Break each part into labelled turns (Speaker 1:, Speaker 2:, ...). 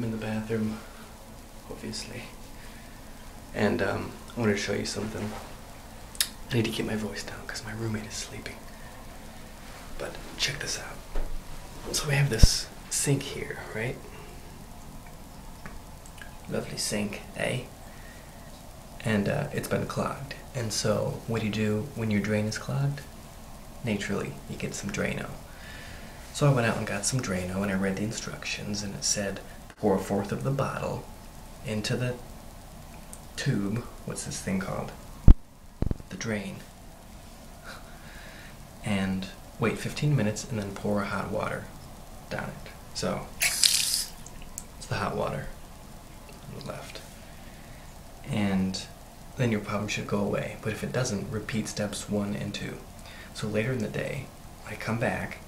Speaker 1: bathroom, obviously. And um, I wanted to show you something. I need to keep my voice down because my roommate is sleeping. But check this out. So we have this sink here, right? Lovely sink, eh? And uh, it's been clogged. And so, what do you do when your drain is clogged? Naturally, you get some Drano. So I went out and got some Drano and I read the instructions and it said pour a fourth of the bottle into the tube. What's this thing called? The drain. And wait 15 minutes and then pour hot water down it. So it's the hot water left. And then your problem should go away. But if it doesn't, repeat steps one and two. So later in the day, I come back,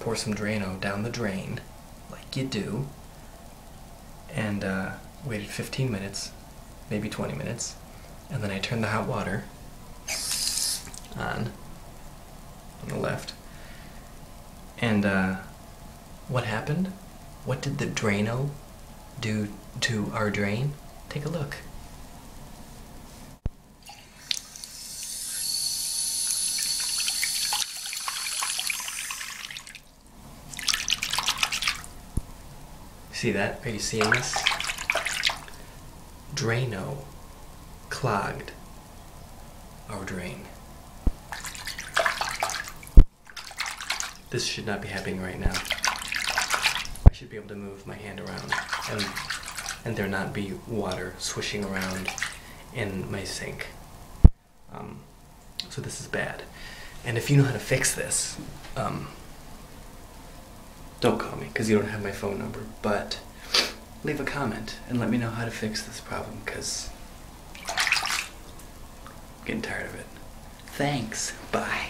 Speaker 1: pour some Drano down the drain, like you do, and uh, waited 15 minutes, maybe 20 minutes, and then I turned the hot water on, on the left. And uh, what happened? What did the Drano do to our drain? Take a look. See that? Are you seeing this? Drano clogged our drain. This should not be happening right now. I should be able to move my hand around and and there not be water swishing around in my sink. Um, so this is bad. And if you know how to fix this, um, don't call me because you don't have my phone number, but leave a comment and let me know how to fix this problem because I'm getting tired of it. Thanks. Bye.